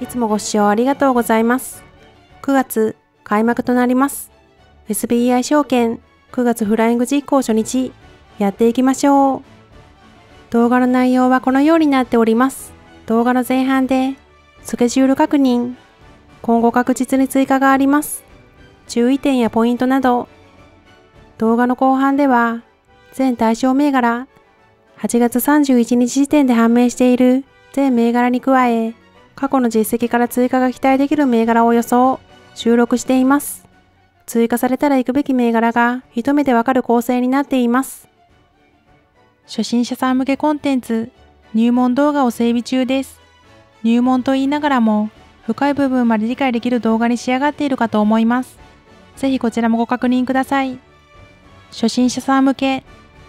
いつもご視聴ありがとうございます。9月、開幕となります。SBI 証券9月フライング実行初日、やっていきましょう。動画の内容はこのようになっております。動画の前半で、スケジュール確認、今後確実に追加があります。注意点やポイントなど、動画の後半では、全対象銘柄、8月31日時点で判明している全銘柄に加え、過去の実績から追加が期待できる銘柄を予想、収録しています。追加されたら行くべき銘柄が一目でわかる構成になっています。初心者さん向けコンテンツ、入門動画を整備中です。入門と言いながらも、深い部分まで理解できる動画に仕上がっているかと思います。ぜひこちらもご確認ください。初心者さん向け、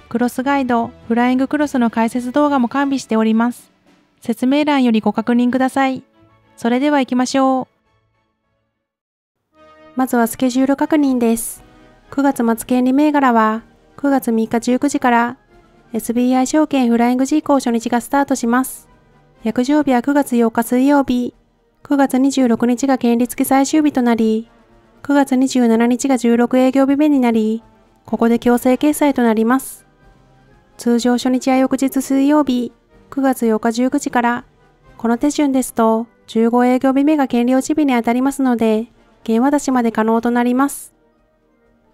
クロスガイド、フライングクロスの解説動画も完備しております。説明欄よりご確認ください。それでは行きましょう。まずはスケジュール確認です。9月末権利銘柄は9月3日19時から SBI 証券フライング実行初日がスタートします。約定日は9月8日水曜日、9月26日が権利付き最終日となり、9月27日が16営業日目になり、ここで強制決済となります。通常初日は翌日水曜日、9月8日19時から、この手順ですと、15営業日目が権利落ち日に当たりますので、現渡しまで可能となります。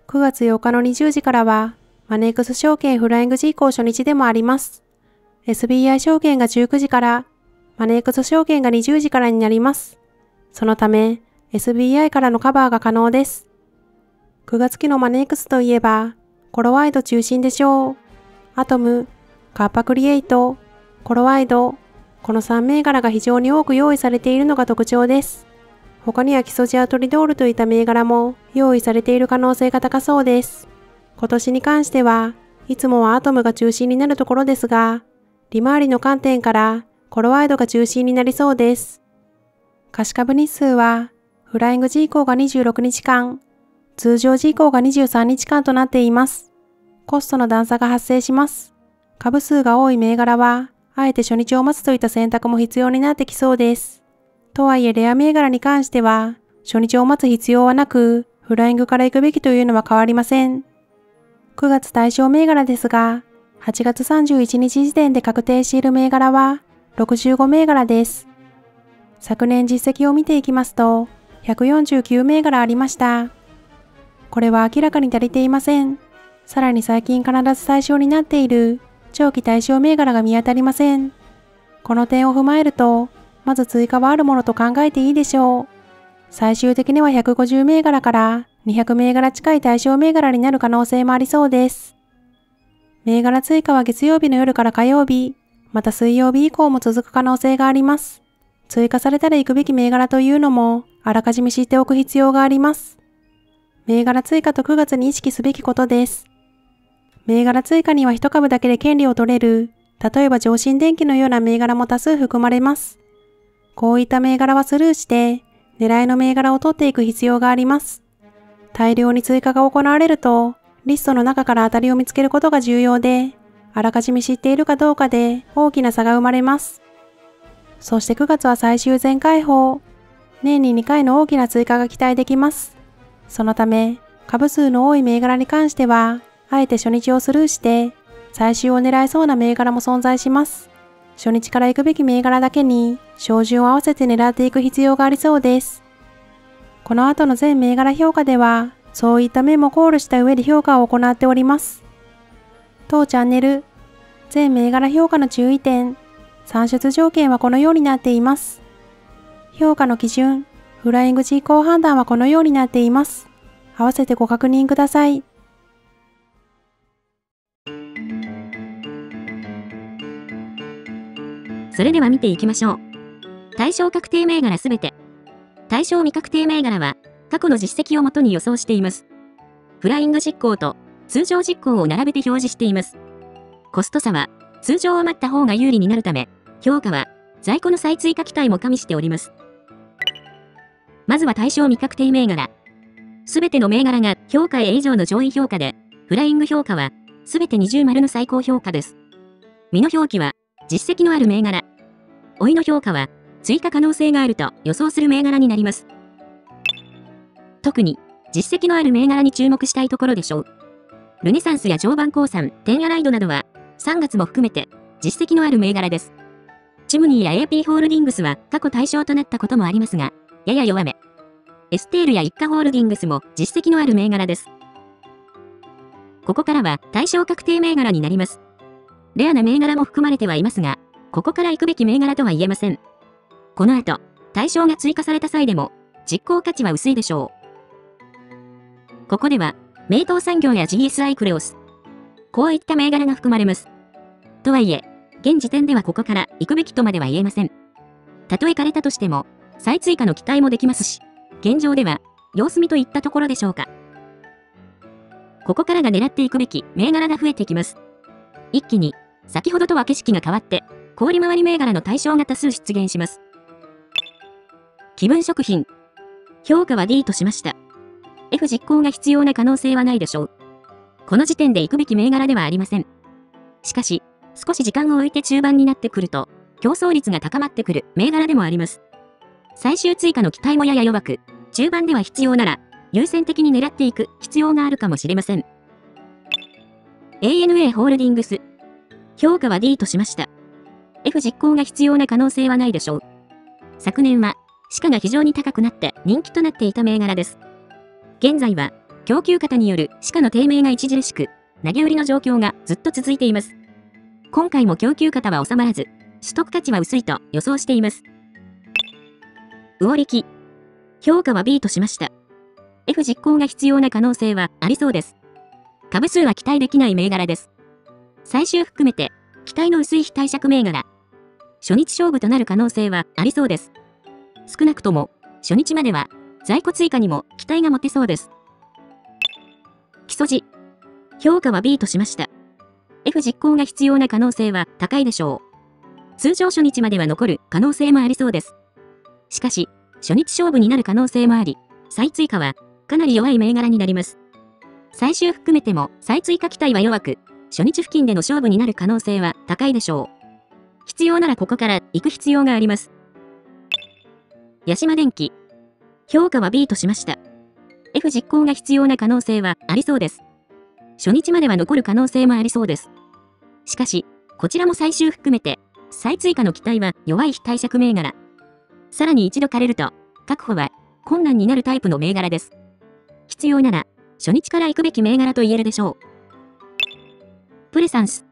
9月8日の20時からは、マネークス証券フライング実行初日でもあります。SBI 証券が19時から、マネークス証券が20時からになります。そのため、SBI からのカバーが可能です。9月期のマネークスといえば、コロワイド中心でしょう。アトム、カッパクリエイト、コロワイド、この3銘柄が非常に多く用意されているのが特徴です。他には基礎ジアトリドールといった銘柄も用意されている可能性が高そうです。今年に関しては、いつもはアトムが中心になるところですが、利回りの観点からコロワイドが中心になりそうです。貸株日数は、フライング G 項が26日間、通常 G 項が23日間となっています。コストの段差が発生します。株数が多い銘柄は、あえて初日を待つといった選択も必要になってきそうです。とはいえレア銘柄に関しては、初日を待つ必要はなく、フライングから行くべきというのは変わりません。9月対象銘柄ですが、8月31日時点で確定している銘柄は65銘柄です。昨年実績を見ていきますと、149銘柄ありました。これは明らかに足りていません。さらに最近必ず対象になっている長期対象銘柄が見当たりません。この点を踏まえると、まず追加はあるものと考えていいでしょう。最終的には150銘柄から200銘柄近い対象銘柄になる可能性もありそうです。銘柄追加は月曜日の夜から火曜日、また水曜日以降も続く可能性があります。追加されたら行くべき銘柄というのも、あらかじめ知っておく必要があります。銘柄追加と9月に意識すべきことです。銘柄追加には一株だけで権利を取れる、例えば上新電機のような銘柄も多数含まれます。こういった銘柄はスルーして、狙いの銘柄を取っていく必要があります。大量に追加が行われると、リストの中から当たりを見つけることが重要で、あらかじめ知っているかどうかで大きな差が生まれます。そして9月は最終全開放。年に2回の大きな追加が期待できます。そのため、株数の多い銘柄に関しては、あえて初日をスルーして、最終を狙いそうな銘柄も存在します。初日から行くべき銘柄だけに、照準を合わせて狙っていく必要がありそうです。この後の全銘柄評価では、そういった面も考慮した上で評価を行っております。当チャンネル、全銘柄評価の注意点、算出条件はこのようになっています。評価の基準、フライング実行判断はこのようになっています。合わせてご確認ください。それでは見ていきましょう。対象確定銘柄すべて。対象未確定銘柄は、過去の実績をもとに予想しています。フライング実行と通常実行を並べて表示しています。コスト差は、通常を待った方が有利になるため、評価は、在庫の再追加期待も加味しております。まずは対象未確定銘柄。すべての銘柄が評価 A 以上の上位評価で、フライング評価は、すべて20丸の最高評価です。身の表記は、実績のある銘柄。追いの評価は、追加可能性があると予想する銘柄になります。特に、実績のある銘柄に注目したいところでしょう。ルネサンスや常磐鉱産、テンアライドなどは、3月も含めて、実績のある銘柄です。チムニーや AP ホールディングスは過去対象となったこともありますが、やや弱め。エステールや一家ホールディングスも実績のある銘柄です。ここからは対象確定銘柄になります。レアな銘柄も含まれてはいますが、ここから行くべき銘柄とは言えません。この後、対象が追加された際でも、実行価値は薄いでしょう。ここでは、名東産業や GSI クレオス。こういった銘柄が含まれます。とはいえ、現時点ではここから行くべきとまでは言えません。たとえ枯れたとしても、再追加の期待もできますし、現状では、様子見といったところでしょうか。ここからが狙っていくべき銘柄が増えてきます。一気に、先ほどとは景色が変わって、氷回り銘柄の対象が多数出現します。気分食品。評価は D としました。F 実行が必要な可能性はないでしょう。この時点で行くべき銘柄ではありません。しかし、少し時間を置いて中盤になってくると、競争率が高まってくる銘柄でもあります。最終追加の期待もやや弱く、中盤では必要なら、優先的に狙っていく必要があるかもしれません。ANA ホールディングス。評価は D としました。F 実行が必要な可能性はないでしょう。昨年は、市価が非常に高くなって人気となっていた銘柄です。現在は、供給方による市価の低迷が著しく、投げ売りの状況がずっと続いています。今回も供給方は収まらず、取得価値は薄いと予想しています。魚力。評価は B としました。F 実行が必要な可能性はありそうです。株数は期待できない銘柄です。最終含めて、期待の薄い非対借銘柄、初日勝負となる可能性はありそうです。少なくとも、初日までは、在庫追加にも期待が持てそうです。基礎時。評価は B としました。F 実行が必要な可能性は高いでしょう。通常初日までは残る可能性もありそうです。しかし、初日勝負になる可能性もあり、再追加はかなり弱い銘柄になります。最終含めても再追加期待は弱く、初日付近での勝負になる可能性は高いでしょう。必要ならここから行く必要があります。八島電機。評価は B としました。F 実行が必要な可能性はありそうです。初日までは残る可能性もありそうです。しかし、こちらも最終含めて、再追加の期待は弱い非対策銘柄。さらに一度枯れると、確保は困難になるタイプの銘柄です。必要なら、初日から行くべき銘柄と言えるでしょう。プレサンス。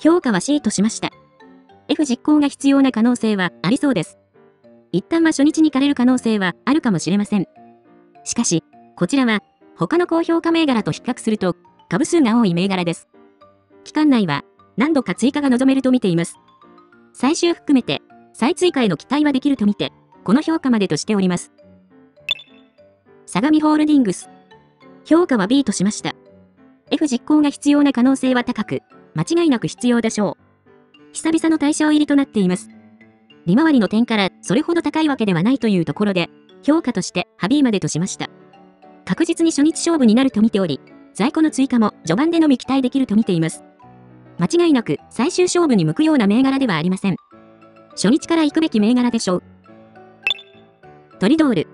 評価は C としました。F 実行が必要な可能性はありそうです。一旦は初日に枯れる可能性はあるかもしれません。しかし、こちらは、他の高評価銘柄と比較すると、株数が多い銘柄です。期間内は、何度か追加が望めると見ています。最終含めて、再追加への期待はできると見て、この評価までとしております。相模ホールディングス。評価は B としました。F 実行が必要な可能性は高く、間違いなく必要でしょう。久々の対象入りとなっています。利回りの点からそれほど高いわけではないというところで、評価としてハビーまでとしました。確実に初日勝負になると見ており、在庫の追加も序盤でのみ期待できると見ています。間違いなく最終勝負に向くような銘柄ではありません。初日から行くべき銘柄でしょう。トリドール。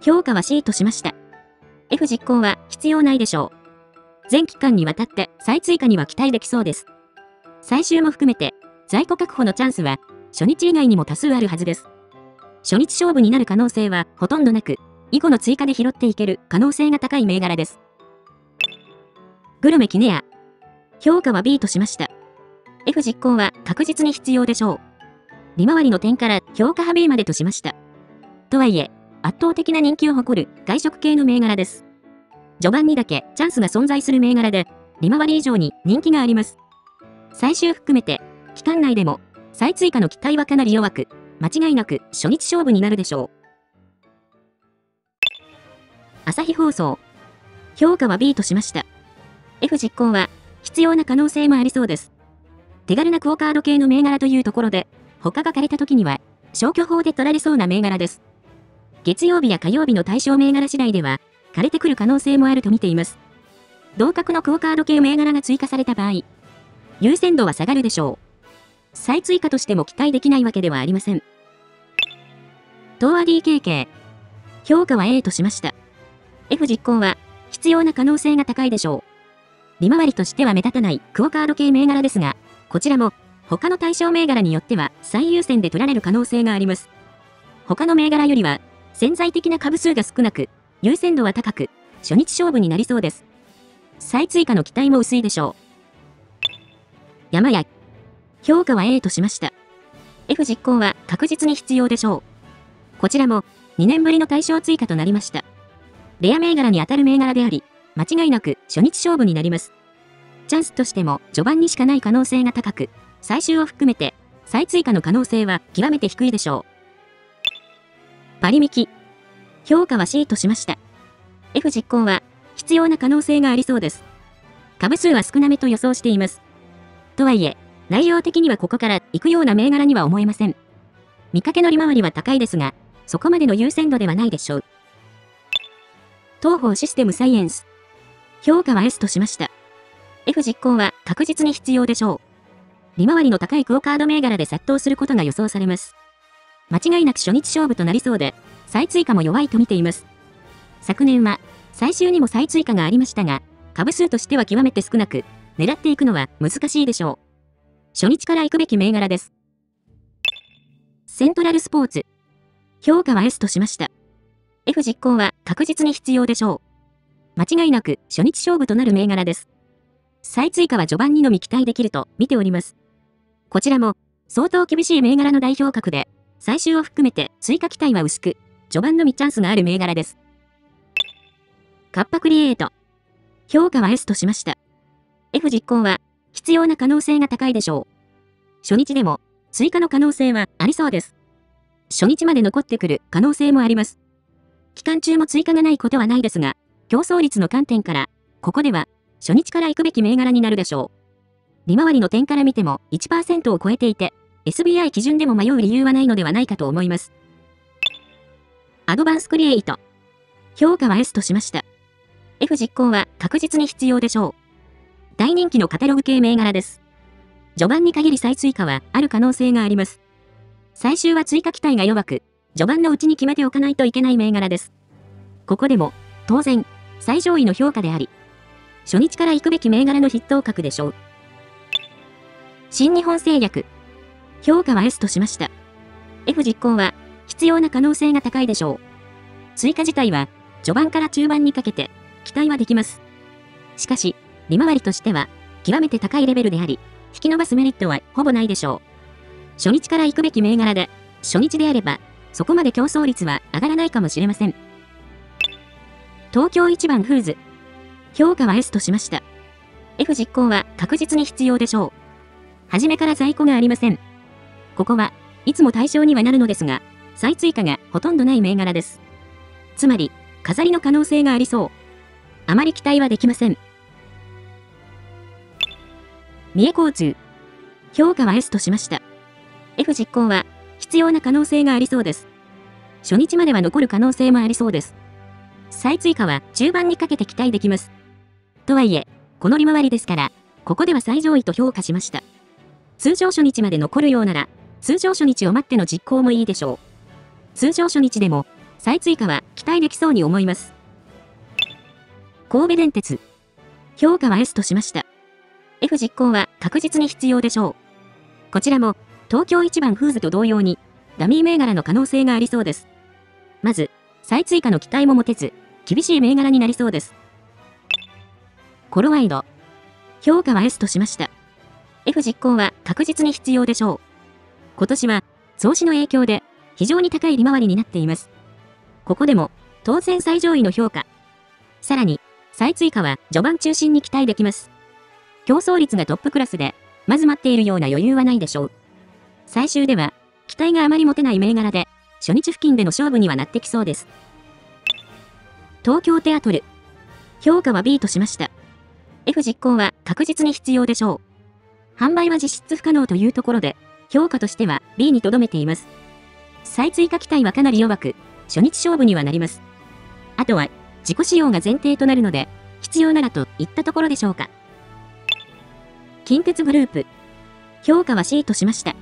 評価は C としました。F 実行は必要ないでしょう。全期間にわたって再追加には期待できそうです。最終も含めて在庫確保のチャンスは、初日以外にも多数あるはずです。初日勝負になる可能性はほとんどなく、以後の追加で拾っていける可能性が高い銘柄です。グルメキネア。評価は B としました。F 実行は確実に必要でしょう。利回りの点から評価派 B までとしました。とはいえ、圧倒的な人気を誇る外食系の銘柄です。序盤にだけチャンスが存在する銘柄で、利回り以上に人気があります。最終含めて期間内でも、再追加の期待はかなり弱く、間違いなく初日勝負になるでしょう。朝日放送。評価は B としました。F 実行は必要な可能性もありそうです。手軽なクオカード系の銘柄というところで、他が枯れた時には消去法で取られそうな銘柄です。月曜日や火曜日の対象銘柄次第では、枯れてくる可能性もあると見ています。同格のクオカード系銘柄が追加された場合、優先度は下がるでしょう。再追加としても期待できないわけではありません。東亜 DKK。評価は A としました。F 実行は必要な可能性が高いでしょう。利回りとしては目立たないクオカード系銘柄ですが、こちらも他の対象銘柄によっては最優先で取られる可能性があります。他の銘柄よりは潜在的な株数が少なく、優先度は高く、初日勝負になりそうです。再追加の期待も薄いでしょう。山屋。評価は A としました。F 実行は確実に必要でしょう。こちらも2年ぶりの対象追加となりました。レア銘柄に当たる銘柄であり、間違いなく初日勝負になります。チャンスとしても序盤にしかない可能性が高く、最終を含めて再追加の可能性は極めて低いでしょう。パリミキ。評価は C としました。F 実行は必要な可能性がありそうです。株数は少なめと予想しています。とはいえ、内容的にはここから行くような銘柄には思えません。見かけの利回りは高いですが、そこまでの優先度ではないでしょう。東方システムサイエンス。評価は S としました。F 実行は確実に必要でしょう。利回りの高いクオカード銘柄で殺到することが予想されます。間違いなく初日勝負となりそうで、再追加も弱いと見ています。昨年は、最終にも再追加がありましたが、株数としては極めて少なく、狙っていくのは難しいでしょう。初日から行くべき銘柄です。セントラルスポーツ。評価は S としました。F 実行は確実に必要でしょう。間違いなく初日勝負となる銘柄です。再追加は序盤にのみ期待できると見ております。こちらも相当厳しい銘柄の代表格で、最終を含めて追加期待は薄く、序盤のみチャンスがある銘柄です。カッパクリエイト。評価は S としました。F 実行は必要な可能性が高いでしょう。初日でも追加の可能性はありそうです。初日まで残ってくる可能性もあります。期間中も追加がないことはないですが、競争率の観点から、ここでは、初日から行くべき銘柄になるでしょう。利回りの点から見ても1%を超えていて、SBI 基準でも迷う理由はないのではないかと思います。アドバンスクリエイト。評価は S としました。F 実行は確実に必要でしょう。大人気のカタログ系銘柄です。序盤に限り再追加はある可能性があります。最終は追加期待が弱く、序盤のうちに決めておかないといけない銘柄です。ここでも、当然、最上位の評価であり、初日から行くべき銘柄の筆頭格でしょう。新日本製薬。評価は S としました。F 実行は必要な可能性が高いでしょう。追加自体は序盤から中盤にかけて期待はできます。しかし、利回りとしては極めて高いレベルであり、引き伸ばすメリットはほぼないでしょう。初日から行くべき銘柄で、初日であればそこまで競争率は上がらないかもしれません。東京一番フーズ。評価は S としました。F 実行は確実に必要でしょう。初めから在庫がありません。ここはいつも対象にはなるのですが、再追加がほとんどない銘柄です。つまり、飾りの可能性がありそう。あまり期待はできません。三重交通。評価は S としました。F 実行は必要な可能性がありそうです。初日までは残る可能性もありそうです。再追加は中盤にかけて期待できます。とはいえ、この利回りですから、ここでは最上位と評価しました。通常初日まで残るようなら、通常初日を待っての実行もいいでしょう。通常初日でも、再追加は期待できそうに思います。神戸電鉄。評価は S としました。F 実行は確実に必要でしょう。こちらも東京一番フーズと同様に、ダミー銘柄の可能性がありそうです。まず、再追加の期待も持てず、厳しい銘柄になりそうです。コロワイド。評価は S としました。F 実行は確実に必要でしょう。今年は、増資の影響で、非常に高い利回りになっています。ここでも、当然最上位の評価。さらに、再追加は序盤中心に期待できます。競争率がトップクラスで、まず待っているような余裕はないでしょう。最終では、期待があまり持てない銘柄で、初日付近での勝負にはなってきそうです。東京テアトル。評価は B としました。F 実行は確実に必要でしょう。販売は実質不可能というところで、評価としては B に留めています。再追加期待はかなり弱く、初日勝負にはなります。あとは、自己使用が前提となるので、必要ならといったところでしょうか。近鉄グループ。評価は C としました。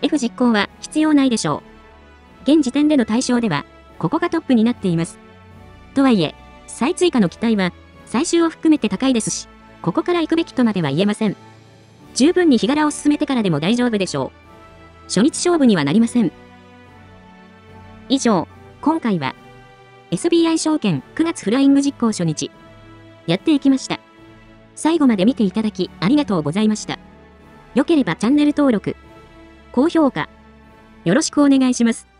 F 実行は必要ないでしょう。現時点での対象では、ここがトップになっています。とはいえ、再追加の期待は、最終を含めて高いですし、ここから行くべきとまでは言えません。十分に日柄を進めてからでも大丈夫でしょう。初日勝負にはなりません。以上、今回は、SBI 証券9月フライング実行初日、やっていきました。最後まで見ていただきありがとうございました。良ければチャンネル登録、高評価、よろしくお願いします。